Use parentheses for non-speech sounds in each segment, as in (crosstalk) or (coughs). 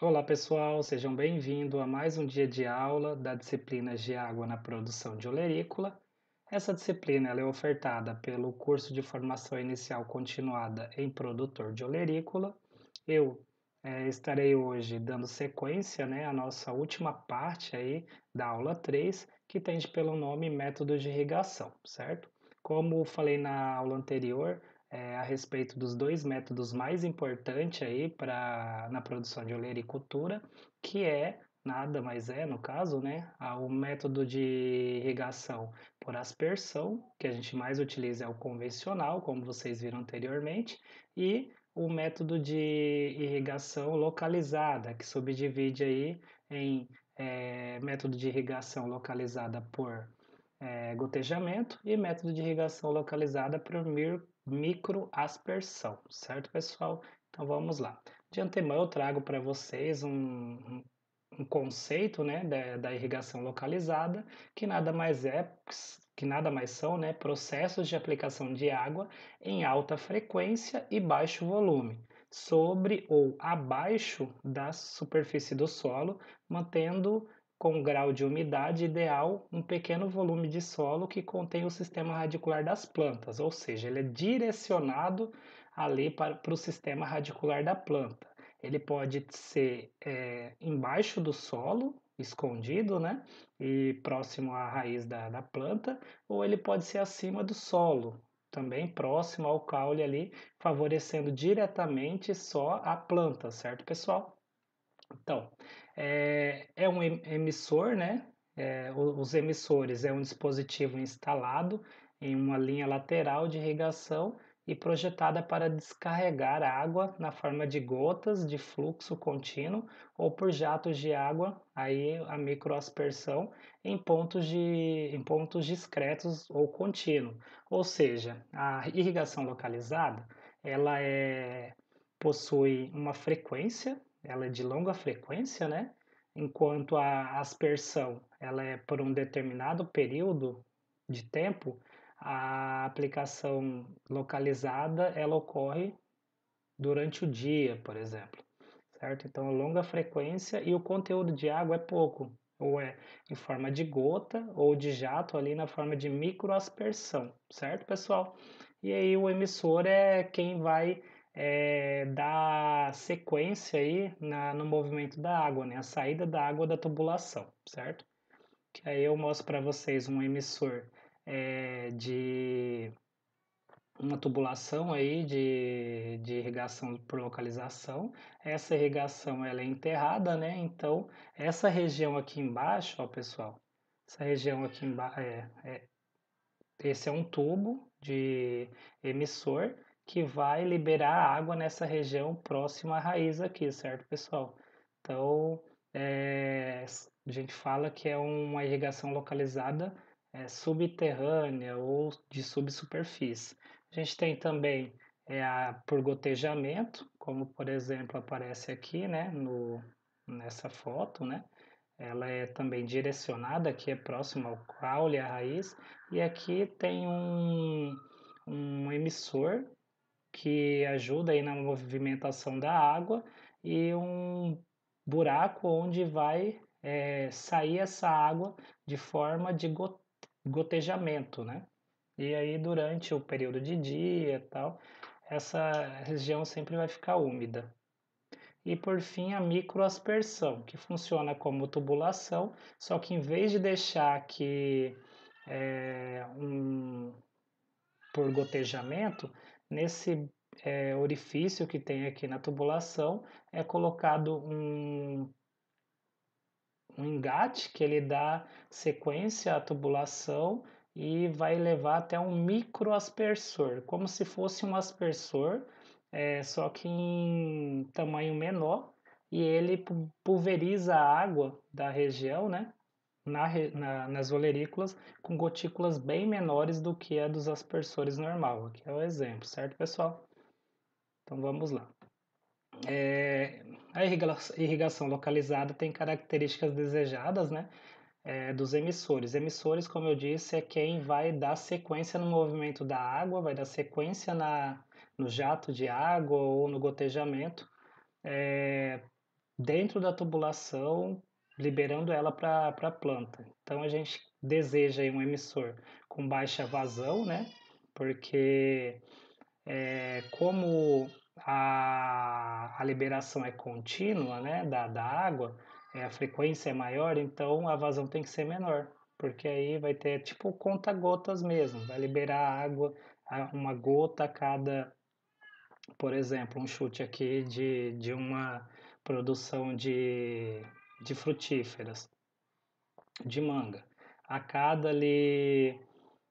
Olá pessoal, sejam bem-vindos a mais um dia de aula da disciplina de água na produção de olerícola. Essa disciplina é ofertada pelo curso de formação inicial continuada em produtor de olerícola. Eu é, estarei hoje dando sequência né, à nossa última parte aí da aula 3, que tem pelo nome método de irrigação, certo? Como falei na aula anterior, é, a respeito dos dois métodos mais importantes aí para na produção de olericultura, que é nada mais é, no caso, né, o método de irrigação por aspersão, que a gente mais utiliza é o convencional, como vocês viram anteriormente, e o método de irrigação localizada, que subdivide aí em é, método de irrigação localizada por é, gotejamento e método de irrigação localizada por microaspersão, certo, pessoal? Então vamos lá. De antemão eu trago para vocês um, um conceito né, da, da, irrigação localizada, que nada mais é que nada mais são né, processos de aplicação de água em alta frequência e baixo volume, sobre ou abaixo da superfície do solo, mantendo com grau de umidade ideal um pequeno volume de solo que contém o sistema radicular das plantas, ou seja, ele é direcionado ali para, para o sistema radicular da planta. Ele pode ser é, embaixo do solo, escondido, né? E próximo à raiz da, da planta, ou ele pode ser acima do solo, também próximo ao caule ali, favorecendo diretamente só a planta, certo, pessoal? Então, é, é um emissor, né? É, os emissores é um dispositivo instalado em uma linha lateral de irrigação e projetada para descarregar água na forma de gotas de fluxo contínuo ou por jatos de água, aí a microaspersão, em pontos, de, em pontos discretos ou contínuo. Ou seja, a irrigação localizada ela é, possui uma frequência ela é de longa frequência, né? Enquanto a aspersão ela é por um determinado período de tempo, a aplicação localizada ela ocorre durante o dia, por exemplo, certo? Então, longa frequência e o conteúdo de água é pouco, ou é em forma de gota ou de jato ali na forma de microaspersão, certo, pessoal? E aí o emissor é quem vai é, dar sequência aí na, no movimento da água, né? A saída da água da tubulação, certo? Que aí eu mostro para vocês um emissor é, de uma tubulação aí de, de irrigação por localização. Essa irrigação ela é enterrada, né? Então, essa região aqui embaixo, ó, pessoal, essa região aqui embaixo, é, é, esse é um tubo de emissor que vai liberar água nessa região próxima à raiz aqui, certo, pessoal? Então, é, a gente fala que é uma irrigação localizada é, subterrânea ou de subsuperfície. A gente tem também é, a por gotejamento, como por exemplo aparece aqui, né, no, nessa foto, né? Ela é também direcionada, aqui é próximo ao caule, à raiz, e aqui tem um, um emissor que ajuda aí na movimentação da água e um buraco onde vai é, sair essa água de forma de gotejamento, né? E aí durante o período de dia tal, essa região sempre vai ficar úmida. E por fim a microaspersão, que funciona como tubulação, só que em vez de deixar aqui é, um, por gotejamento, nesse é, orifício que tem aqui na tubulação é colocado um, um engate que ele dá sequência à tubulação e vai levar até um microaspersor, como se fosse um aspersor, é, só que em tamanho menor, e ele pulveriza a água da região, né? Na, na, nas olerícolas com gotículas bem menores do que a dos aspersores normal. Aqui é o exemplo, certo, pessoal? Então vamos lá. É, a irrigação localizada tem características desejadas né, é, dos emissores. Emissores, como eu disse, é quem vai dar sequência no movimento da água, vai dar sequência na, no jato de água ou no gotejamento, é, dentro da tubulação, liberando ela para a planta. Então a gente deseja um emissor com baixa vazão, né? Porque é, como a, a liberação é contínua, né, da, da água, é, a frequência é maior, então a vazão tem que ser menor, porque aí vai ter tipo conta-gotas mesmo, vai liberar água, uma gota a cada, por exemplo, um chute aqui de, de uma produção de, de frutíferas, de manga. A cada ali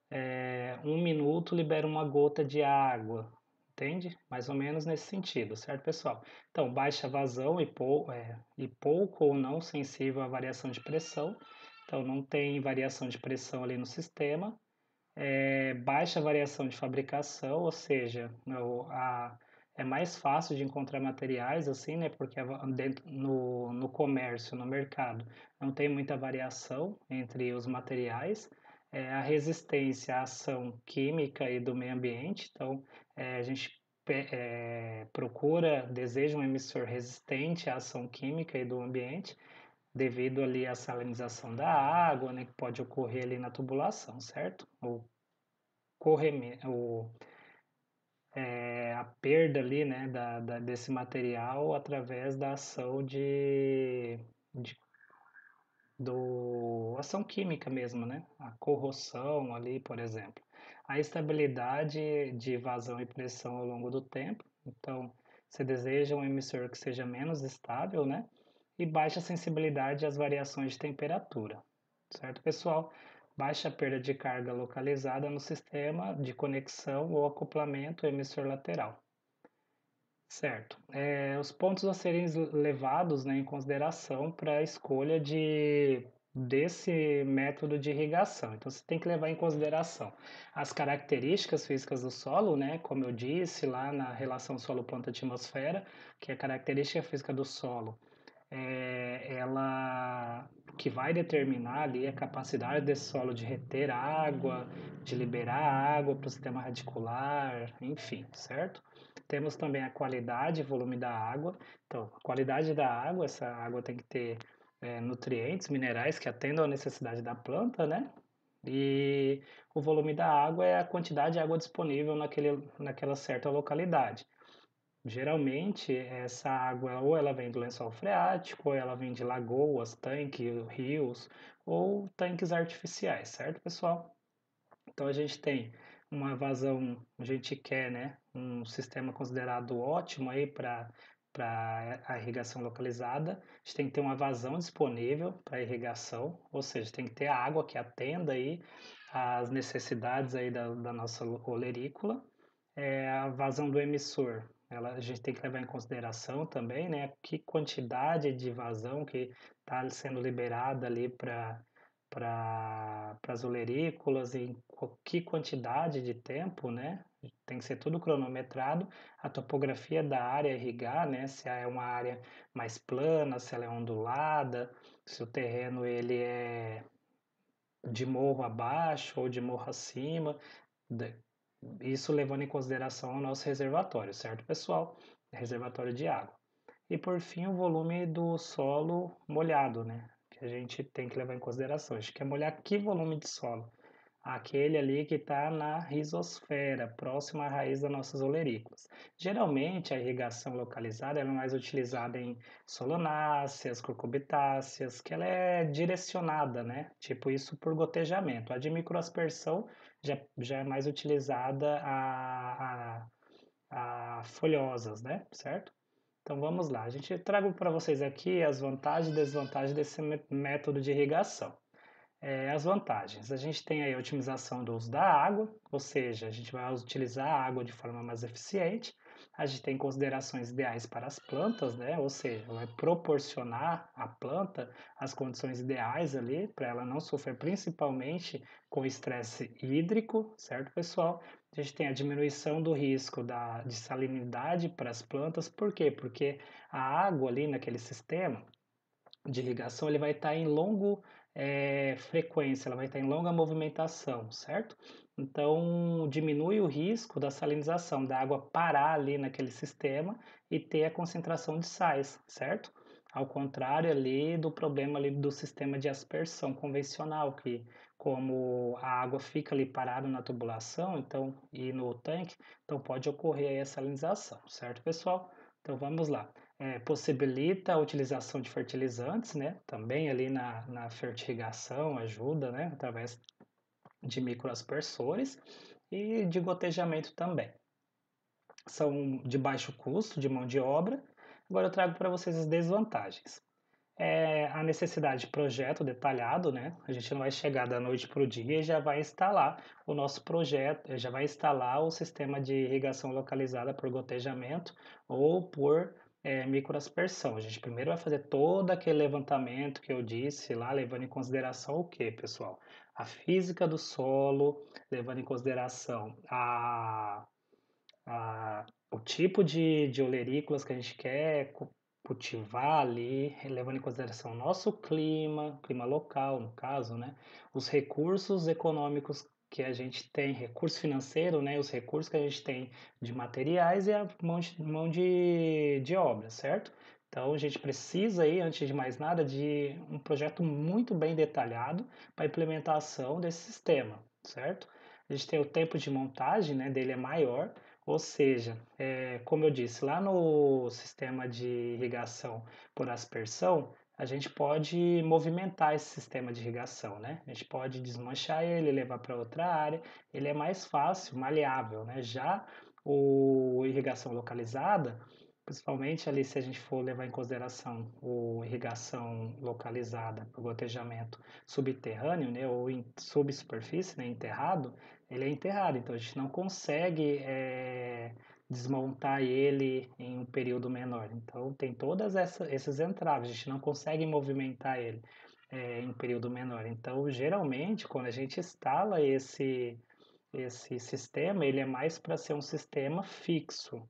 é, um minuto libera uma gota de água, entende? Mais ou menos nesse sentido, certo, pessoal? Então, baixa vazão e, pou, é, e pouco ou não sensível à variação de pressão. Então, não tem variação de pressão ali no sistema. É, baixa variação de fabricação, ou seja, a, é mais fácil de encontrar materiais assim, né? Porque dentro, no, no comércio, no mercado, não tem muita variação entre os materiais é, a resistência à ação química e do meio ambiente. Então, é, a gente é, procura, deseja um emissor resistente à ação química e do ambiente, devido ali à salinização da água, né, que pode ocorrer ali na tubulação, certo? O corremento, o, é, a perda ali, né, da, da, desse material através da ação de, de do ação química mesmo, né? A corrosão ali, por exemplo. A estabilidade de vazão e pressão ao longo do tempo. Então, você deseja um emissor que seja menos estável, né? E baixa sensibilidade às variações de temperatura. Certo, pessoal? Baixa perda de carga localizada no sistema de conexão ou acoplamento emissor lateral. Certo. É, os pontos a serem levados né, em consideração para a escolha de, desse método de irrigação. Então, você tem que levar em consideração as características físicas do solo, né, como eu disse lá na relação solo-planta-atmosfera, que é a característica física do solo, é, ela que vai determinar ali a capacidade desse solo de reter água, de liberar água para o sistema radicular, enfim, certo? Temos também a qualidade e volume da água. Então, a qualidade da água, essa água tem que ter é, nutrientes, minerais que atendam à necessidade da planta, né? E o volume da água é a quantidade de água disponível naquele, naquela certa localidade. Geralmente, essa água ou ela vem do lençol freático, ou ela vem de lagoas, tanques, rios ou tanques artificiais, certo, pessoal? Então, a gente tem uma vazão, a gente quer, né, um sistema considerado ótimo para a irrigação localizada, a gente tem que ter uma vazão disponível para irrigação, ou seja, tem que ter água que atenda aí às necessidades aí da, da nossa olerícola. É, a vazão do emissor, ela, a gente tem que levar em consideração também, né, que quantidade de vazão que está sendo liberada ali para para as olerícolas, em que quantidade de tempo, né? Tem que ser tudo cronometrado, a topografia da área irrigar, né? Se é uma área mais plana, se ela é ondulada, se o terreno ele é de morro abaixo ou de morro acima, isso levando em consideração o nosso reservatório, certo, pessoal? Reservatório de água. E por fim, o volume do solo molhado, né? que a gente tem que levar em consideração. A gente quer molhar que volume de solo? Aquele ali que está na rizosfera, próximo à raiz das nossas olerícolas. Geralmente, a irrigação localizada é mais utilizada em solonáceas, cucurbitáceas, que ela é direcionada, né? Tipo isso por gotejamento. A de microaspersão já, já é mais utilizada a, a, a folhosas, né? Certo? Então vamos lá, a gente trago para vocês aqui as vantagens e desvantagens desse método de irrigação. É, as vantagens, a gente tem aí a otimização do uso da água, ou seja, a gente vai utilizar a água de forma mais eficiente, a gente tem considerações ideais para as plantas, né? ou seja, vai proporcionar à planta as condições ideais ali para ela não sofrer principalmente com estresse hídrico, certo pessoal? a gente tem a diminuição do risco da, de salinidade para as plantas. Por quê? Porque a água ali naquele sistema de irrigação ele vai estar em longo é, frequência, ela vai estar em longa movimentação, certo? Então diminui o risco da salinização, da água parar ali naquele sistema e ter a concentração de sais, certo? ao contrário ali do problema ali do sistema de aspersão convencional, que como a água fica ali parada na tubulação, então e no tanque, então pode ocorrer a salinização, certo, pessoal? Então vamos lá. É, possibilita a utilização de fertilizantes, né? Também ali na, na fertirrigação ajuda, né? Através de microaspersores e de gotejamento também. São de baixo custo de mão de obra. Agora eu trago para vocês as desvantagens. É a necessidade de projeto detalhado, né? A gente não vai chegar da noite para o dia e já vai instalar o nosso projeto, já vai instalar o sistema de irrigação localizada por gotejamento ou por é, microaspersão. A gente primeiro vai fazer todo aquele levantamento que eu disse lá, levando em consideração o que, pessoal? A física do solo, levando em consideração a, a, o tipo de, de olerícolas que a gente quer cultivar ali, levando em consideração o nosso clima, clima local, no caso, né? Os recursos econômicos que a gente tem, recurso financeiro, né, os recursos que a gente tem de materiais e a mão de, mão de, de obra, certo? Então a gente precisa aí, antes de mais nada, de um projeto muito bem detalhado para implementação desse sistema, certo? A gente tem o tempo de montagem né, dele é maior, ou seja, é, como eu disse, lá no sistema de irrigação por aspersão, a gente pode movimentar esse sistema de irrigação, né? A gente pode desmanchar ele, levar para outra área, ele é mais fácil, maleável, né? Já o irrigação localizada, principalmente ali se a gente for levar em consideração o irrigação localizada o gotejamento subterrâneo, né, ou em subsuperfície, né, enterrado, ele é enterrado, então a gente não consegue é, desmontar ele em um período menor. Então tem todas essa, esses entraves, a gente não consegue movimentar ele é, em um período menor. Então geralmente quando a gente instala esse esse sistema, ele é mais para ser um sistema fixo.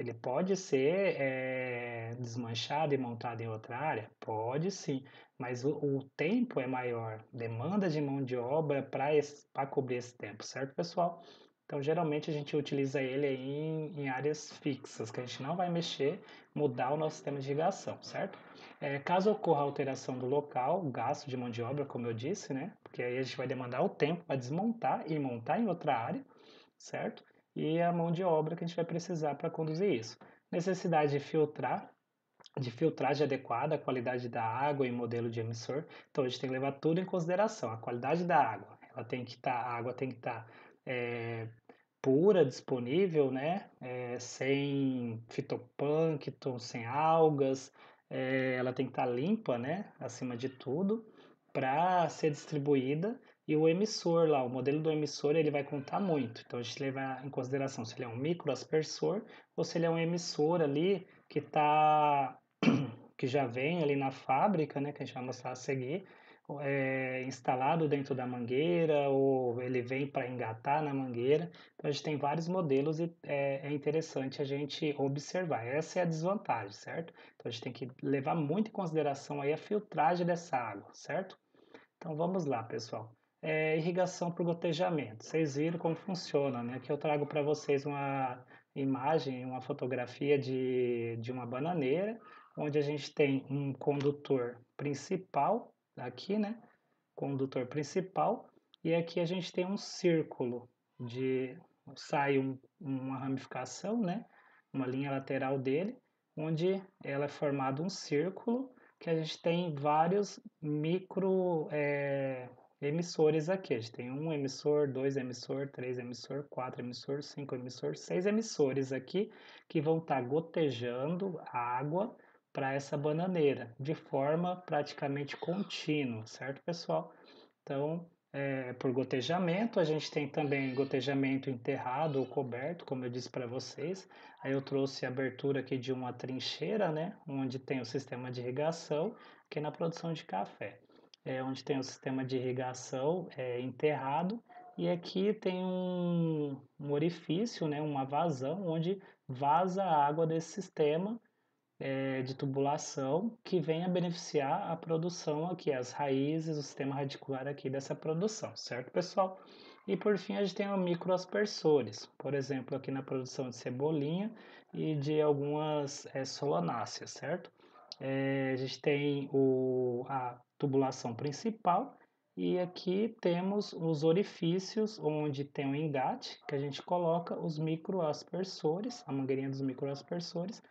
Ele pode ser é, desmanchado e montado em outra área? Pode sim, mas o, o tempo é maior, demanda de mão de obra para cobrir esse tempo, certo, pessoal? Então, geralmente a gente utiliza ele em, em, áreas fixas, que a gente não vai mexer, mudar o nosso sistema de irrigação, certo? É, caso ocorra alteração do local, gasto de mão de obra, como eu disse, né? Porque aí a gente vai demandar o tempo para desmontar e montar em outra área, certo? E a mão de obra que a gente vai precisar para conduzir isso. Necessidade de filtrar, de filtragem adequada, a qualidade da água e modelo de emissor. Então a gente tem que levar tudo em consideração. A qualidade da água, ela tem que estar, tá, a água tem que estar tá, é, pura disponível, né? É, sem fitoplâncton, sem algas, é, ela tem que estar tá limpa, né? Acima de tudo, para ser distribuída. E o emissor lá, o modelo do emissor, ele vai contar muito. Então a gente leva em consideração se ele é um microaspersor ou se ele é um emissor ali que tá (clears throat) que já vem ali na fábrica, né? Que a gente vai mostrar a seguir é, instalado dentro da mangueira ou ele vem para engatar na mangueira. Então a gente tem vários modelos e é, é, interessante a gente observar. Essa é a desvantagem, certo? Então a gente tem que levar muito em consideração aí a filtragem dessa água, certo? Então vamos lá, pessoal. É, irrigação por gotejamento. Vocês viram como funciona, né? Aqui eu trago para vocês uma imagem, uma fotografia de, de uma bananeira, onde a gente tem um condutor principal aqui, né? Condutor principal. E aqui a gente tem um círculo de sai um, uma ramificação, né? Uma linha lateral dele, onde ela é formada um círculo que a gente tem vários micro é, emissores aqui. A gente tem um emissor, dois emissor, três emissor, quatro emissor, cinco emissor, seis emissores aqui que vão estar tá gotejando água para essa bananeira de forma praticamente contínua, certo, pessoal? Então, é, por gotejamento, a gente tem também gotejamento enterrado ou coberto, como eu disse para vocês. Aí eu trouxe a abertura aqui de uma trincheira, né, onde tem o sistema de irrigação, que é na produção de café. É onde tem o sistema de irrigação é, enterrado e aqui tem um, um orifício, né, uma vazão, onde vaza a água desse sistema é, de tubulação que venha beneficiar a produção aqui, as raízes, o sistema radicular aqui dessa produção, certo, pessoal? E por fim, a gente tem microaspersores, por exemplo, aqui na produção de cebolinha e de algumas é, solanáceas, certo? é, a gente tem o, a tubulação principal e aqui temos os orifícios onde tem o engate, que a gente coloca os microaspersores, a mangueirinha dos microaspersores,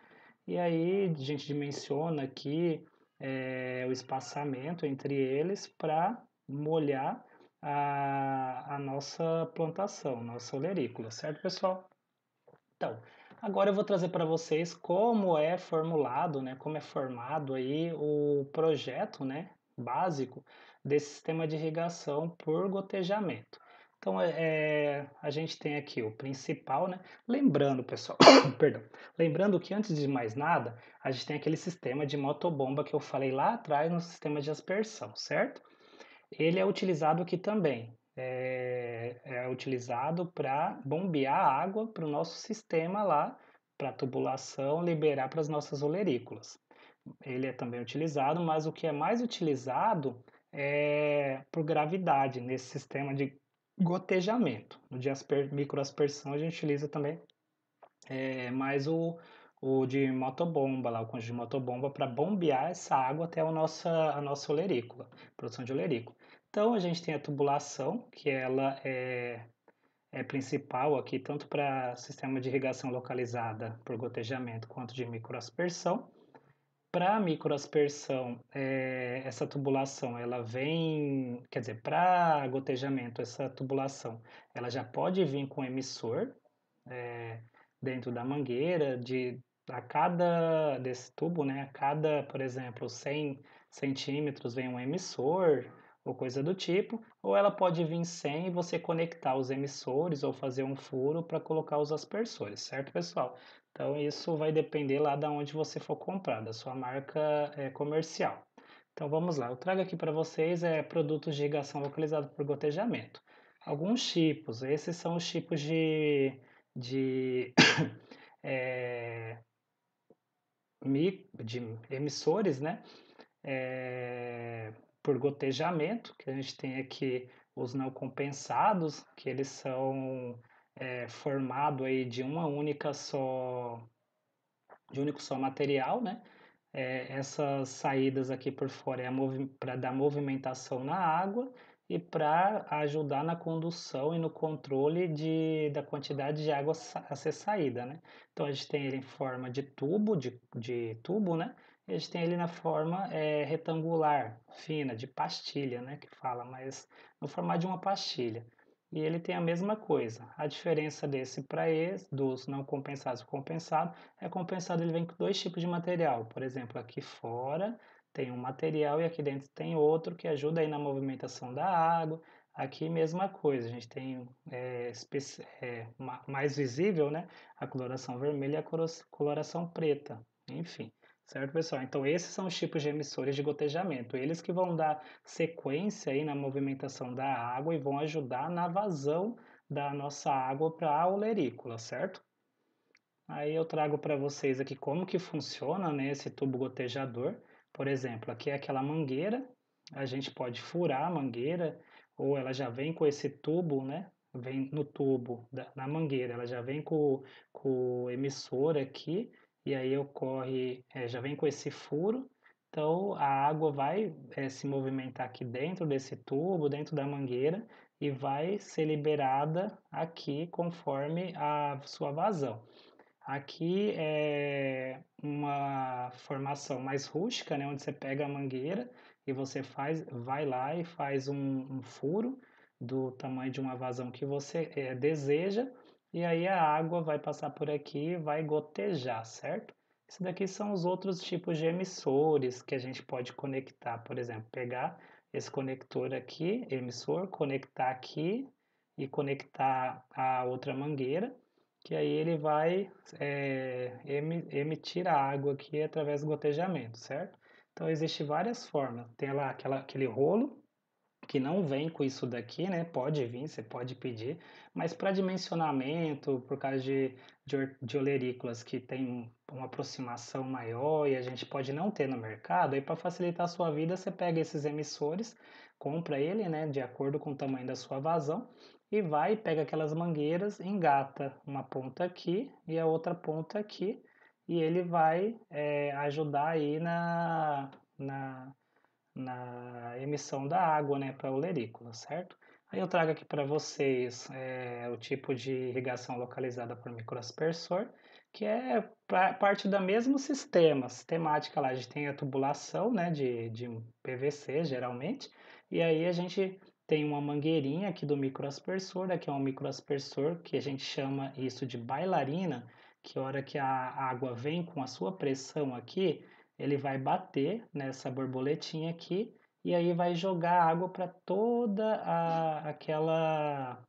e aí a gente dimensiona aqui é, o espaçamento entre eles para molhar a, a nossa plantação, nossa olerícola, certo pessoal? Então, agora eu vou trazer para vocês como é formulado, né, como é formado aí o projeto, né, básico desse sistema de irrigação por gotejamento. Então, é, é, a gente tem aqui o principal, né? Lembrando, pessoal, (coughs) perdão, lembrando que antes de mais nada, a gente tem aquele sistema de motobomba que eu falei lá atrás no sistema de aspersão, certo? Ele é utilizado aqui também. É, é utilizado para bombear água para o nosso sistema lá, para tubulação, liberar para as nossas olerícolas. Ele é também utilizado, mas o que é mais utilizado é por gravidade nesse sistema de gotejamento. No de asper, microaspersão a gente utiliza também é, mais o, o de motobomba, lá, o conjunto de motobomba, para bombear essa água até a nossa, a nossa olerícula, produção de olerícula. Então a gente tem a tubulação, que ela é, é principal aqui tanto para sistema de irrigação localizada por gotejamento quanto de microaspersão. Para microaspersão, é, essa tubulação, ela vem, quer dizer, para gotejamento, essa tubulação, ela já pode vir com emissor é, dentro da mangueira, de a cada desse tubo, né, a cada, por exemplo, 100 centímetros vem um emissor ou coisa do tipo, ou ela pode vir sem você conectar os emissores ou fazer um furo para colocar os aspersores, certo, pessoal? Então, isso vai depender lá de onde você for comprar, da sua marca é, comercial. Então, vamos lá. Eu trago aqui para vocês é, produtos de irrigação localizados por gotejamento. Alguns tipos. Esses são os tipos de, de, (coughs) é, de emissores, né? É, por gotejamento, que a gente tem aqui os não compensados, que eles são é, formado aí de uma única só de um único só material, né? É, essas saídas aqui por fora é para dar movimentação na água e para ajudar na condução e no controle de, da quantidade de água a ser saída, né? Então a gente tem ele em forma de tubo, de, de tubo, né? E a gente tem ele na forma é, retangular, fina, de pastilha, né? Que fala, mas no formato de uma pastilha e ele tem a mesma coisa. A diferença desse para esse, dos não compensados e compensado, é compensado ele vem com dois tipos de material. Por exemplo, aqui fora tem um material e aqui dentro tem outro que ajuda aí na movimentação da água. Aqui mesma coisa, a gente tem é, é, mais visível né, a coloração vermelha e a coloração preta. Enfim, Certo, pessoal? Então, esses são os tipos de emissores de gotejamento. Eles que vão dar sequência aí na movimentação da água e vão ajudar na vazão da nossa água para a olerícula, certo? Aí eu trago para vocês aqui como que funciona né, esse tubo gotejador. Por exemplo, aqui é aquela mangueira, a gente pode furar a mangueira, ou ela já vem com esse tubo, né? Vem no tubo, da, na mangueira, ela já vem com, com o emissor aqui, e aí ocorre, é, já vem com esse furo, então a água vai é, se movimentar aqui dentro desse tubo, dentro da mangueira, e vai ser liberada aqui conforme a sua vazão. Aqui é uma formação mais rústica, né, onde você pega a mangueira e você faz, vai lá e faz um, um furo do tamanho de uma vazão que você é, deseja e aí a água vai passar por aqui e vai gotejar, certo? Isso daqui são os outros tipos de emissores que a gente pode conectar, por exemplo, pegar esse conector aqui, emissor, conectar aqui e conectar a outra mangueira, que aí ele vai é, emitir a água aqui através do gotejamento, certo? Então, existem várias formas. Tem lá aquela, aquele rolo que não vem com isso daqui, né? Pode vir, você pode pedir, mas para dimensionamento, por causa de, de, de que tem uma aproximação maior e a gente pode não ter no mercado, aí para facilitar a sua vida, você pega esses emissores, compra ele, né, de acordo com o tamanho da sua vazão, e vai, pega aquelas mangueiras, engata uma ponta aqui e a outra ponta aqui, e ele vai é, ajudar aí na, na, na emissão da água né, para a olerícula, certo? Aí eu trago aqui para vocês é, o tipo de irrigação localizada por microaspersor, que é parte do mesmo sistema, sistemática lá, a gente tem a tubulação né, de, de PVC geralmente, e aí a gente tem uma mangueirinha aqui do microaspersor, aqui é um microaspersor que a gente chama isso de bailarina, que a hora que a água vem com a sua pressão aqui, ele vai bater nessa borboletinha aqui e aí vai jogar água para toda a, aquela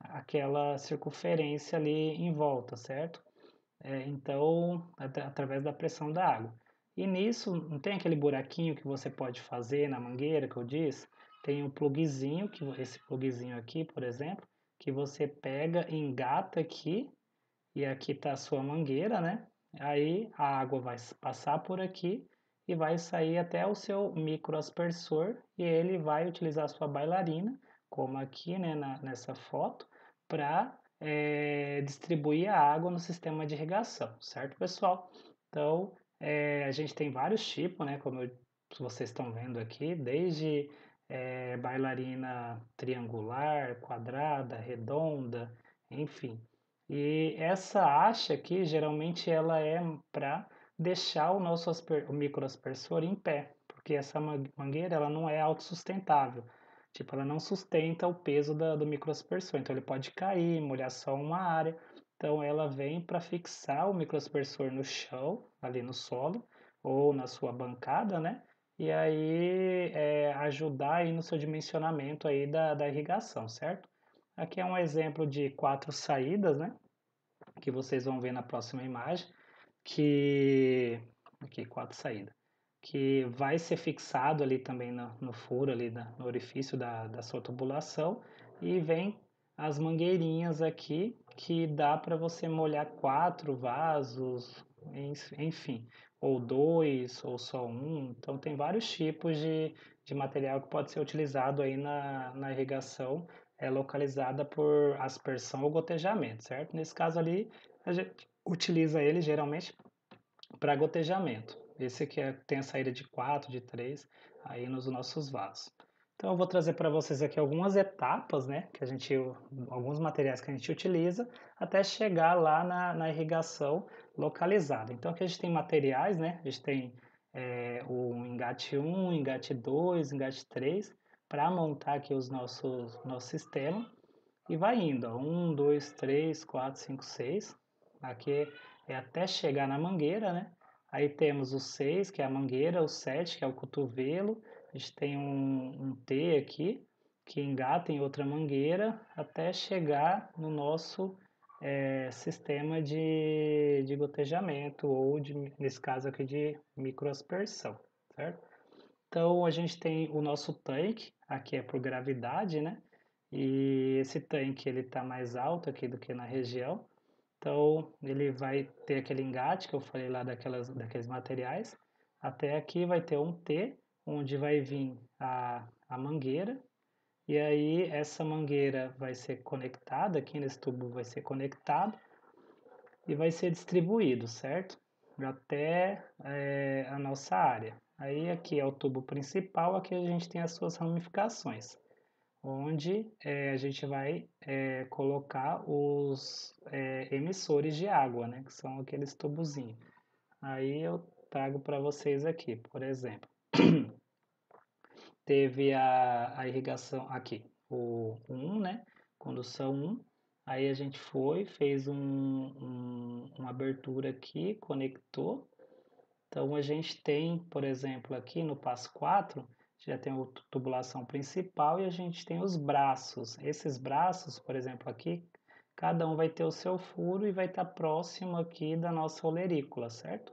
aquela circunferência ali em volta, certo? É, então, at através da pressão da água. E nisso, não tem aquele buraquinho que você pode fazer na mangueira que eu disse? Tem um plugzinho, que, esse plugzinho aqui, por exemplo, que você pega, engata aqui, e aqui está a sua mangueira, né? Aí a água vai passar por aqui e vai sair até o seu microaspersor e ele vai utilizar a sua bailarina, como aqui né, na, nessa foto, para é, distribuir a água no sistema de irrigação, certo, pessoal? Então, é, a gente tem vários tipos, né, como eu, vocês estão vendo aqui, desde é, bailarina triangular, quadrada, redonda, enfim. E essa haste aqui, geralmente, ela é para deixar o nosso asper, o microaspersor em pé, porque essa mangueira ela não é autossustentável. Tipo, ela não sustenta o peso da, do microaspersor, então ele pode cair, molhar só uma área. Então ela vem para fixar o microaspersor no chão, ali no solo, ou na sua bancada, né? E aí é, ajudar aí no seu dimensionamento aí da, da irrigação, certo? Aqui é um exemplo de quatro saídas, né? Que vocês vão ver na próxima imagem que aqui quatro saídas que vai ser fixado ali também no, no furo ali da, no orifício da, da sua tubulação e vem as mangueirinhas aqui que dá para você molhar quatro vasos enfim ou dois ou só um. Então tem vários tipos de, de material que pode ser utilizado aí na, na irrigação é localizada por aspersão ou gotejamento certo nesse caso ali a gente utiliza ele geralmente para gotejamento. Esse aqui é, tem a saída de 4, de 3, aí nos nossos vasos. Então eu vou trazer para vocês aqui algumas etapas, né, que a gente, alguns materiais que a gente utiliza até chegar lá na, na irrigação localizada. Então aqui a gente tem materiais, né, a gente tem é, o engate 1, engate 2, engate 3, para montar aqui os nossos, nosso sistema e vai indo, ó, 1, 2, 3, 4, 5, 6, aqui é até chegar na mangueira, né? Aí temos o 6, que é a mangueira, o 7, que é o cotovelo, a gente tem um, um T aqui, que engata em outra mangueira, até chegar no nosso é, sistema de, de gotejamento, ou de, nesse caso aqui de microaspersão, certo? Então a gente tem o nosso tanque, aqui é por gravidade, né? E esse tanque ele está mais alto aqui do que na região, então, ele vai ter aquele engate que eu falei lá daquelas, daqueles materiais. Até aqui vai ter um T, onde vai vir a, a mangueira. E aí, essa mangueira vai ser conectada, aqui nesse tubo vai ser conectado e vai ser distribuído, certo? Até é, a nossa área. Aí, aqui é o tubo principal, aqui a gente tem as suas ramificações onde é, a gente vai é, colocar os é, emissores de água, né, que são aqueles tubozinhos. Aí eu trago para vocês aqui, por exemplo, (clears throat) teve a, a irrigação aqui, o 1, né, condução 1, aí a gente foi, fez um, um, uma abertura aqui, conectou, então a gente tem, por exemplo, aqui no passo 4, já tem a tubulação principal e a gente tem os braços. Esses braços, por exemplo, aqui, cada um vai ter o seu furo e vai estar próximo aqui da nossa olerícula, certo?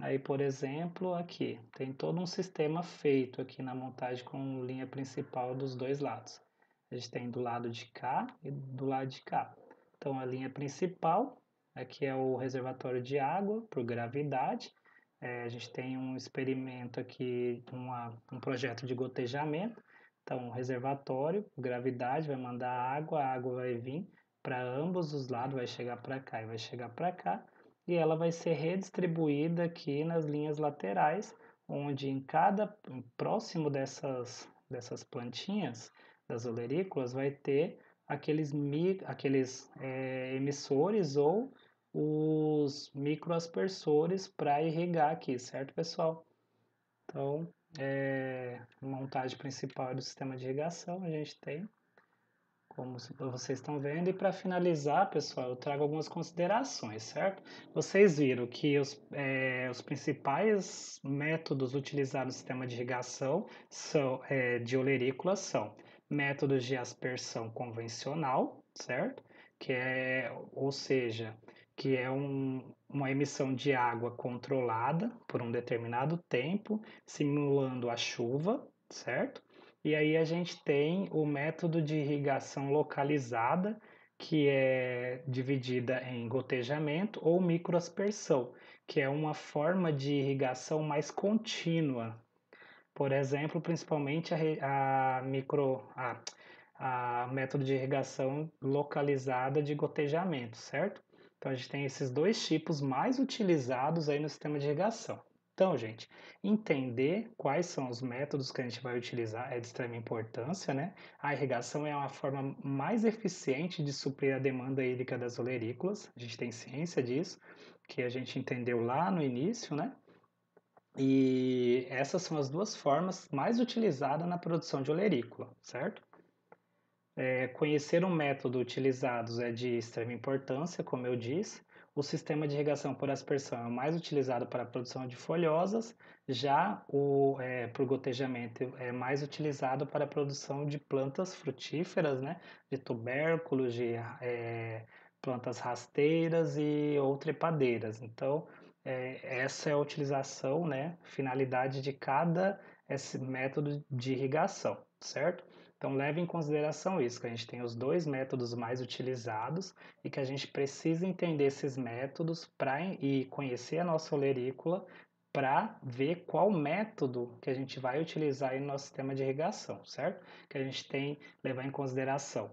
Aí, por exemplo, aqui, tem todo um sistema feito aqui na montagem com linha principal dos dois lados. A gente tem do lado de cá e do lado de cá. Então, a linha principal, aqui é o reservatório de água por gravidade, é, a gente tem um experimento aqui, uma, um projeto de gotejamento. Então, um reservatório, gravidade vai mandar água, a água vai vir para ambos os lados, vai chegar para cá e vai chegar para cá. e ela vai ser redistribuída aqui nas linhas laterais, onde em cada próximo dessas, dessas plantinhas, das olerícolas, vai ter aqueles, aqueles é, emissores ou os microaspersores para irrigar aqui, certo pessoal? Então, é, montagem principal do sistema de irrigação a gente tem, como vocês estão vendo, e para finalizar, pessoal, eu trago algumas considerações, certo? Vocês viram que os, é, os principais métodos utilizados no sistema de irrigação são, é, de olerícolas são métodos de aspersão convencional, certo? Que é, ou seja, que é um, uma emissão de água controlada por um determinado tempo, simulando a chuva, certo? E aí a gente tem o método de irrigação localizada, que é dividida em gotejamento ou microaspersão, que é uma forma de irrigação mais contínua. Por exemplo, principalmente a, a micro a, a método de irrigação localizada de gotejamento, certo? Então a gente tem esses dois tipos mais utilizados aí no sistema de irrigação. Então, gente, entender quais são os métodos que a gente vai utilizar é de extrema importância, né? A irrigação é uma forma mais eficiente de suprir a demanda hídrica das olerícolas, a gente tem ciência disso, que a gente entendeu lá no início, né? E essas são as duas formas mais utilizadas na produção de olerícola, certo? É, conhecer o método utilizado é de extrema importância, como eu disse. O sistema de irrigação por aspersão é mais utilizado para a produção de folhosas, já o é, por gotejamento é mais utilizado para a produção de plantas frutíferas, né? de tubérculos, de é, plantas rasteiras e ou trepadeiras. Então, é, essa é a utilização, né? finalidade de cada esse método de irrigação, certo? Então leve em consideração isso, que a gente tem os dois métodos mais utilizados e que a gente precisa entender esses métodos para e conhecer a nossa olerícola para ver qual método que a gente vai utilizar no nosso sistema de irrigação, certo? Que a gente tem levar em consideração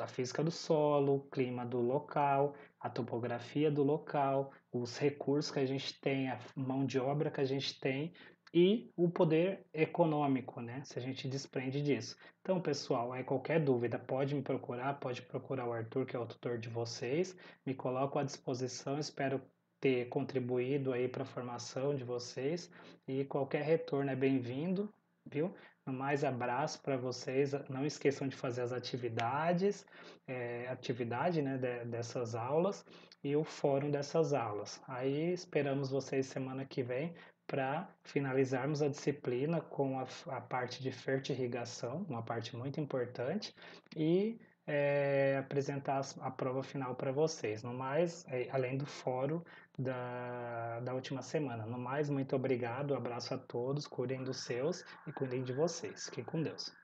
a física do solo, o clima do local, a topografia do local, os recursos que a gente tem, a mão de obra que a gente tem e o poder econômico, né? Se a gente desprende disso. Então, pessoal, aí qualquer dúvida pode me procurar, pode procurar o Arthur, que é o tutor de vocês. Me coloco à disposição, espero ter contribuído aí para a formação de vocês e qualquer retorno é bem-vindo, viu? Mais abraço para vocês. Não esqueçam de fazer as atividades, é, atividade né, de, dessas aulas e o fórum dessas aulas. Aí esperamos vocês semana que vem para finalizarmos a disciplina com a, a parte de fertirrigação, uma parte muito importante, e é, apresentar a prova final para vocês. No mais, é, além do fórum da, da última semana. No mais, muito obrigado, abraço a todos, cuidem dos seus e cuidem de vocês. Fiquem com Deus.